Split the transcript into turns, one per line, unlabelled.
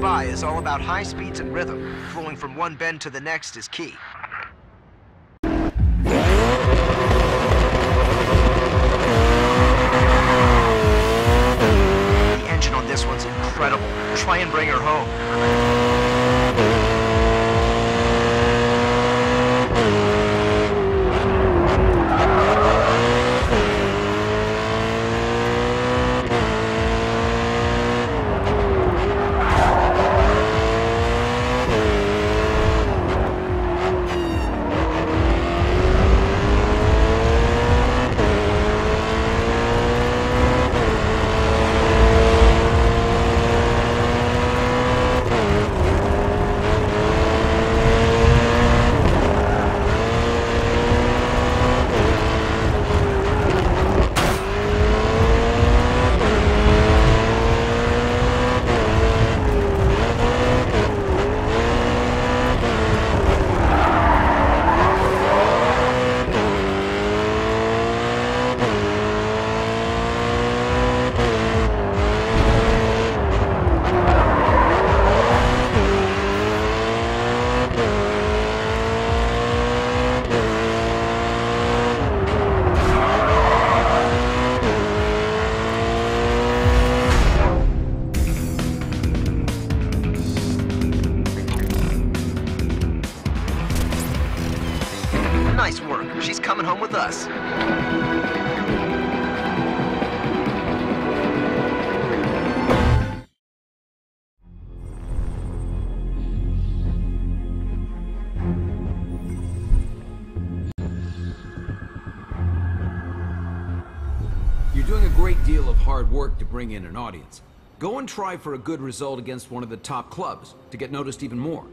Shanghai is all about high speeds and rhythm. Flowing from one bend to the next is key. The engine on this one's incredible. Try and bring her home. Nice work. She's coming home with us.
You're doing a great deal of hard work to bring in an audience. Go and try for a good result against one of the top clubs to get noticed even more.